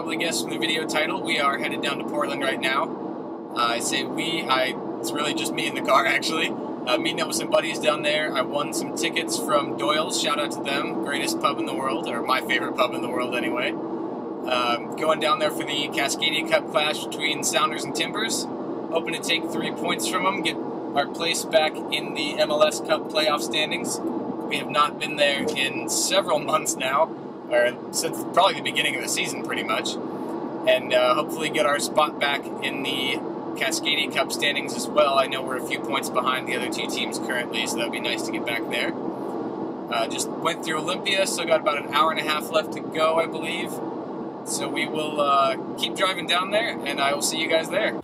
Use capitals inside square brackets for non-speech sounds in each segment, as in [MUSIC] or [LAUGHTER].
probably guessed from the video title, we are headed down to Portland right now. Uh, I say we, I, it's really just me in the car [LAUGHS] actually. Uh, meeting up with some buddies down there. I won some tickets from Doyle's, shout out to them, greatest pub in the world, or my favorite pub in the world anyway. Um, going down there for the Cascadia Cup clash between Sounders and Timbers. Hoping to take three points from them, get our place back in the MLS Cup playoff standings. We have not been there in several months now, or since probably the beginning of the season, pretty much. And uh, hopefully get our spot back in the Cascadia Cup standings as well. I know we're a few points behind the other two teams currently, so that'd be nice to get back there. Uh, just went through Olympia, still got about an hour and a half left to go, I believe. So we will uh, keep driving down there, and I will see you guys there.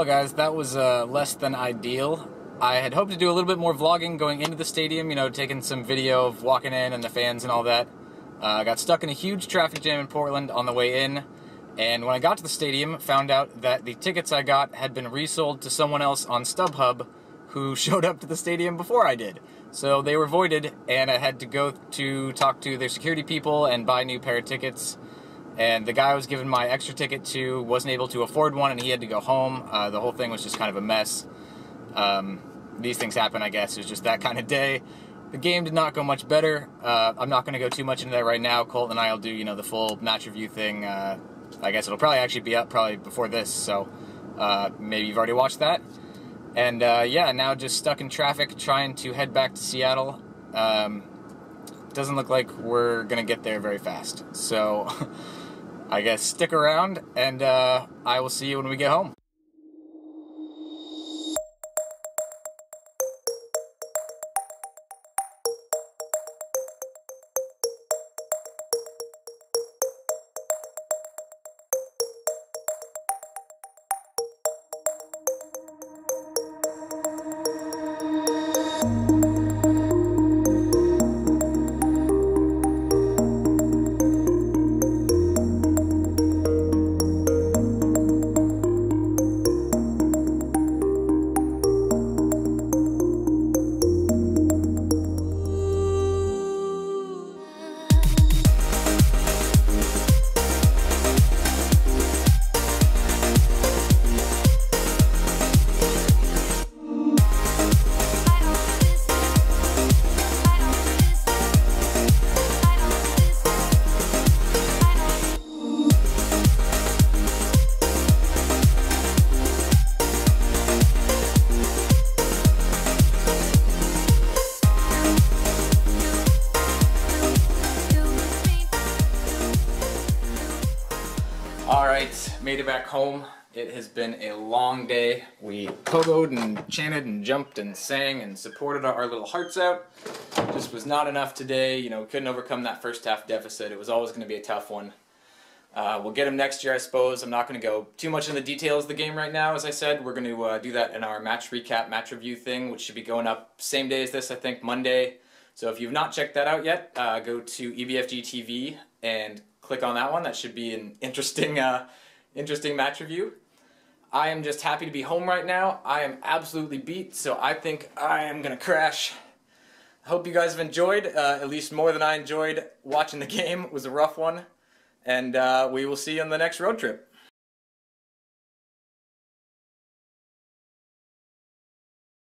Well, guys, that was uh, less than ideal. I had hoped to do a little bit more vlogging going into the stadium, you know, taking some video of walking in and the fans and all that. Uh, I got stuck in a huge traffic jam in Portland on the way in, and when I got to the stadium, found out that the tickets I got had been resold to someone else on StubHub who [LAUGHS] showed up to the stadium before I did. So they were voided, and I had to go to talk to their security people and buy a new pair of tickets. And the guy I was given my extra ticket to wasn't able to afford one, and he had to go home. Uh, the whole thing was just kind of a mess. Um, these things happen, I guess. It was just that kind of day. The game did not go much better. Uh, I'm not going to go too much into that right now. Colt and I will do, you know, the full match review thing. Uh, I guess it'll probably actually be up probably before this, so uh, maybe you've already watched that. And uh, yeah, now just stuck in traffic trying to head back to Seattle. Um, doesn't look like we're gonna get there very fast. So [LAUGHS] I guess stick around, and uh, I will see you when we get home. Made it back home. It has been a long day. We pogoed and chanted and jumped and sang and supported our little hearts out. Just was not enough today. You know, we couldn't overcome that first half deficit. It was always going to be a tough one. Uh, we'll get them next year, I suppose. I'm not going to go too much into the details of the game right now. As I said, we're going to uh, do that in our match recap, match review thing, which should be going up same day as this, I think, Monday. So if you've not checked that out yet, uh, go to EBFG TV and click on that one. That should be an interesting, uh, interesting match review. I am just happy to be home right now. I am absolutely beat, so I think I am gonna crash. I hope you guys have enjoyed, uh, at least more than I enjoyed watching the [LAUGHS] game. It was a rough one, and uh, we will see you on the next road trip.